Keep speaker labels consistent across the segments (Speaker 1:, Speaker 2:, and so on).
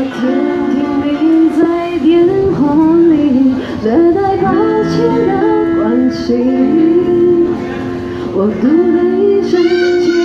Speaker 1: 我听你在电话里略带抱歉的关心，我一。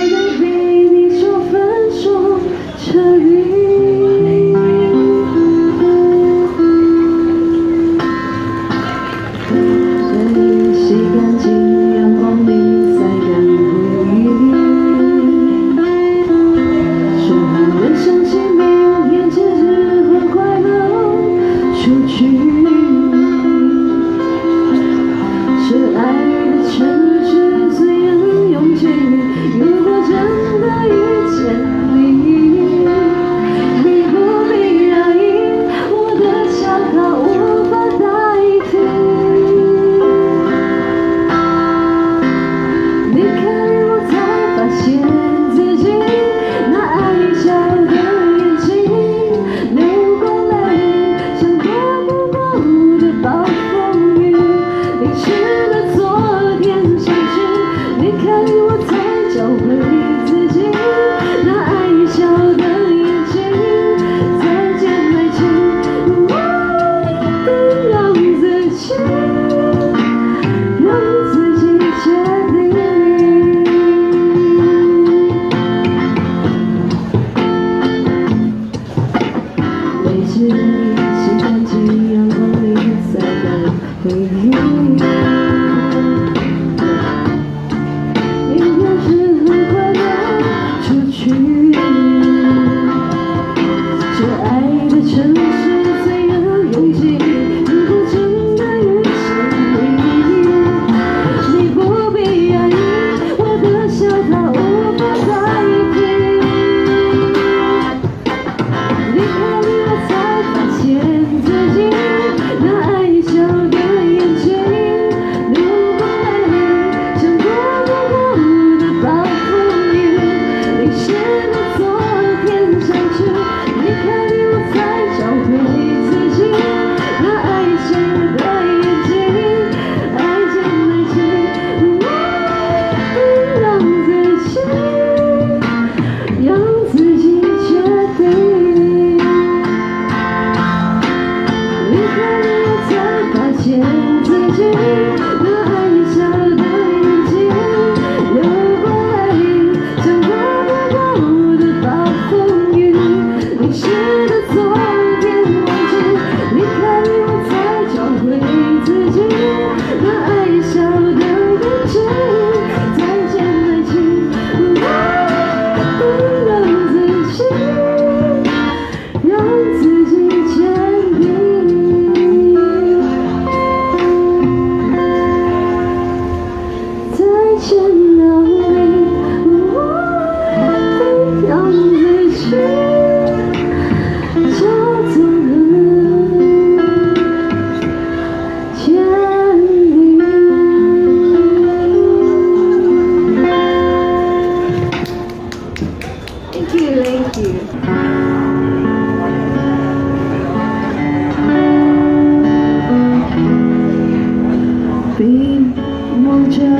Speaker 1: 着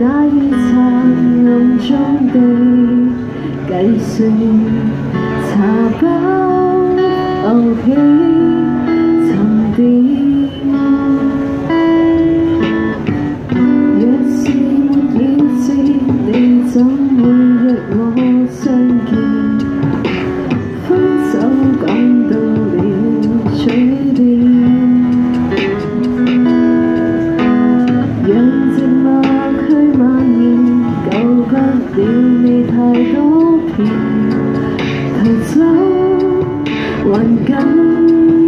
Speaker 1: 那一层浓重的跟随。逃走还敢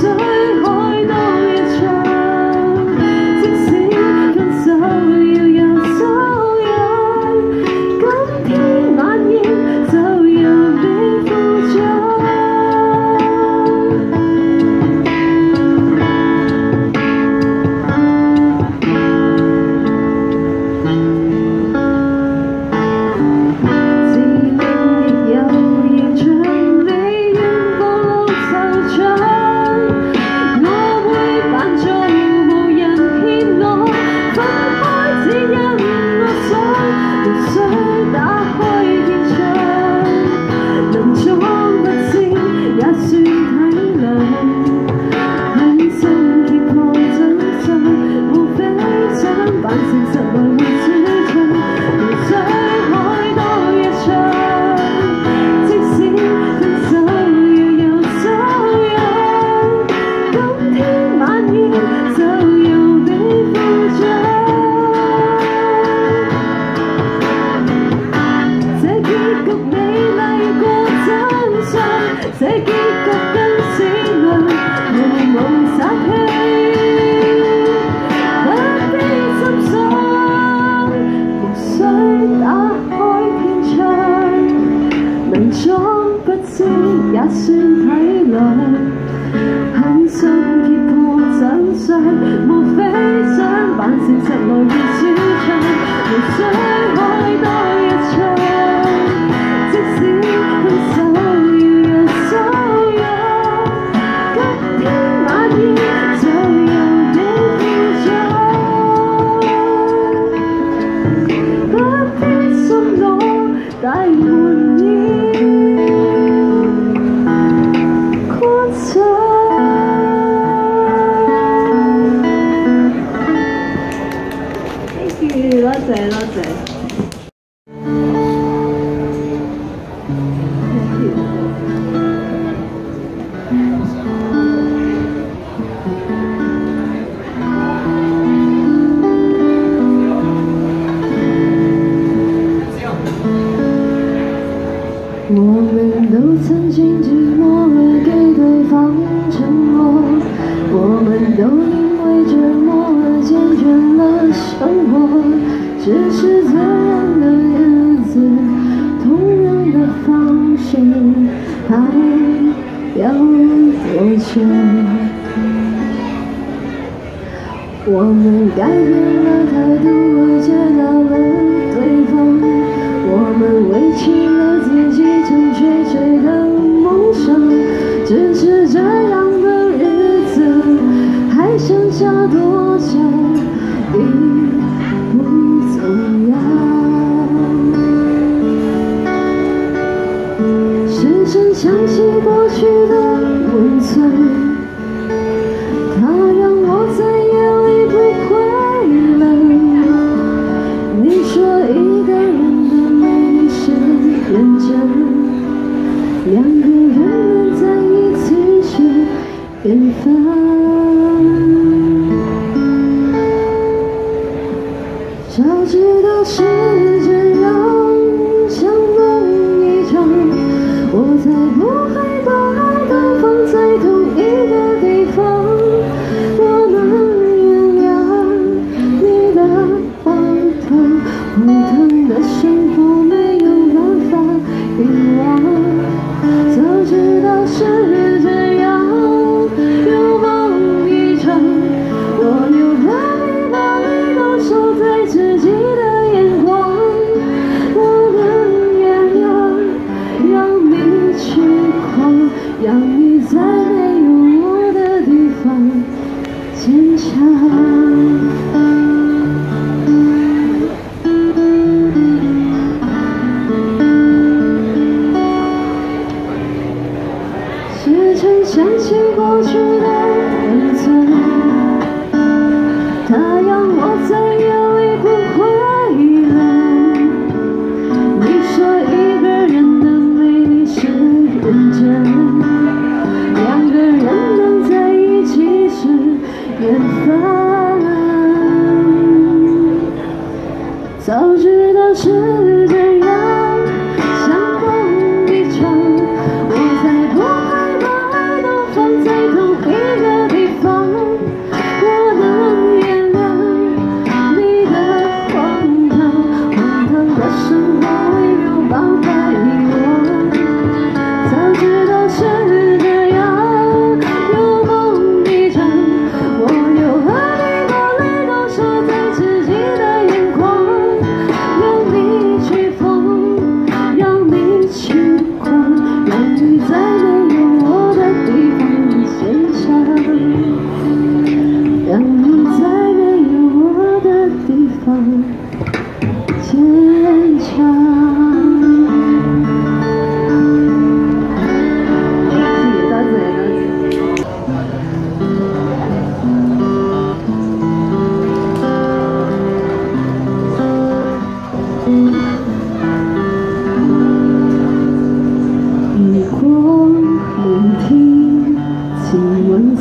Speaker 1: so 在路。我们都曾经寂寞而给对方承诺我们都因为折磨而厌倦了生活只是这样的日子同样的方式还要多久我们改变了态度而接纳了多久早知道是这样像梦一场我才不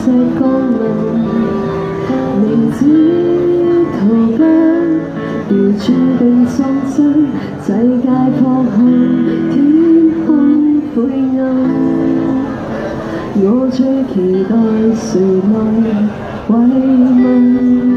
Speaker 1: 直降临明知逃不掉注定丧生世界破空天空灰暗我最期待谁来慰问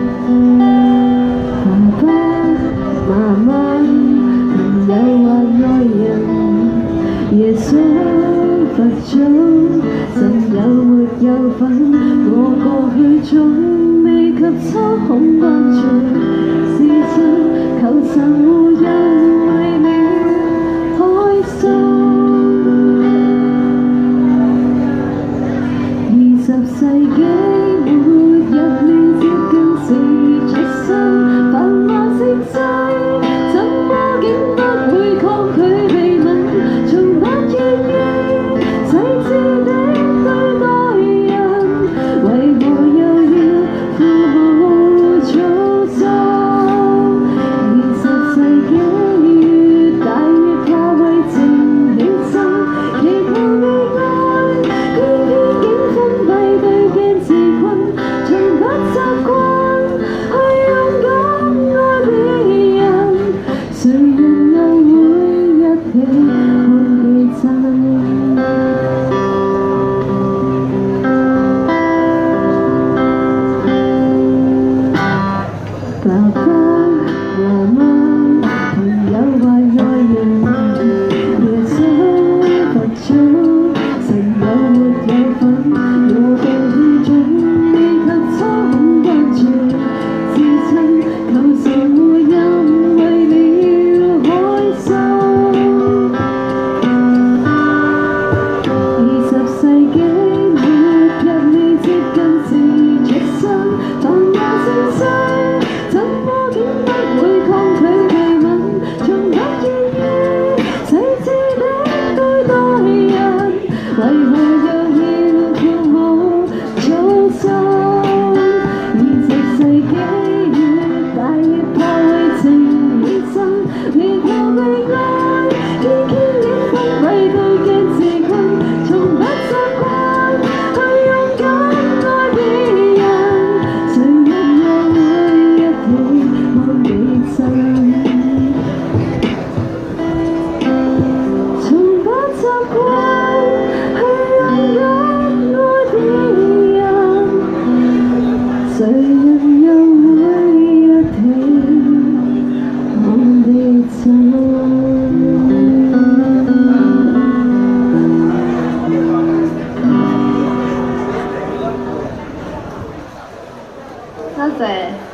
Speaker 1: 三岁。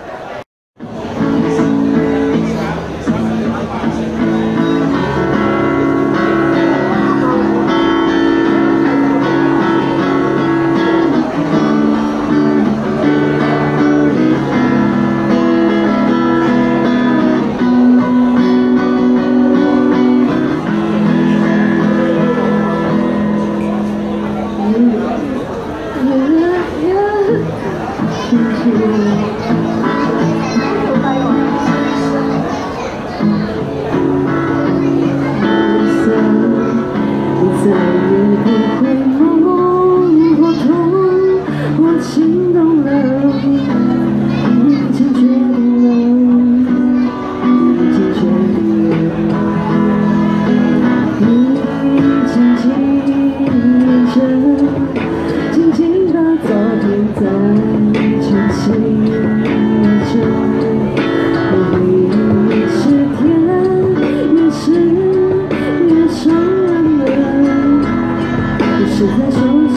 Speaker 1: Christmas. to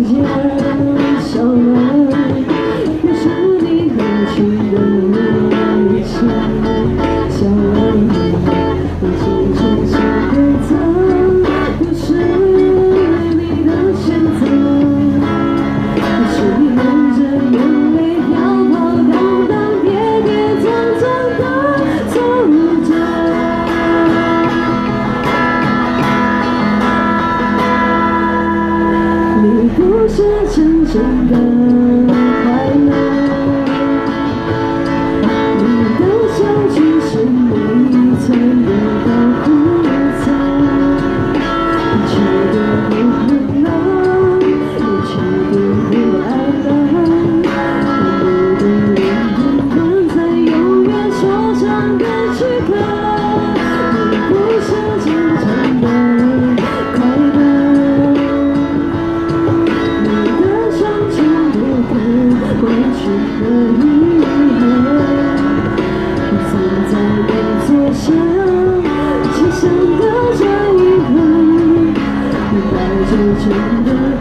Speaker 1: sim children.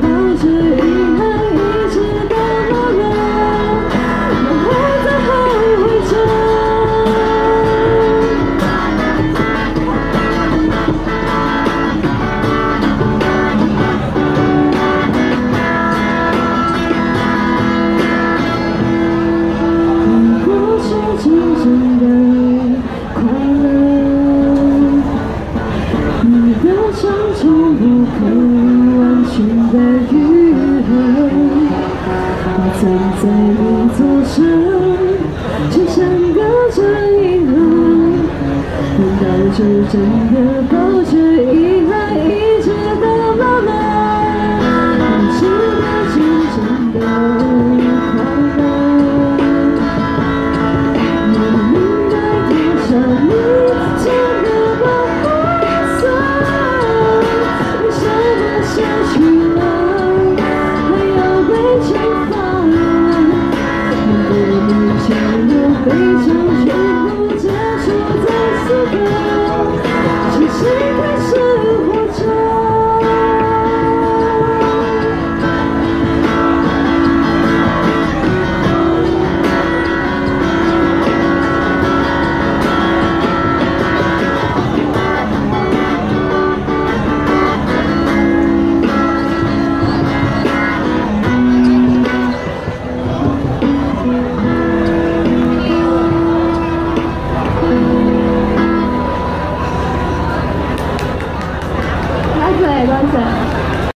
Speaker 1: 只想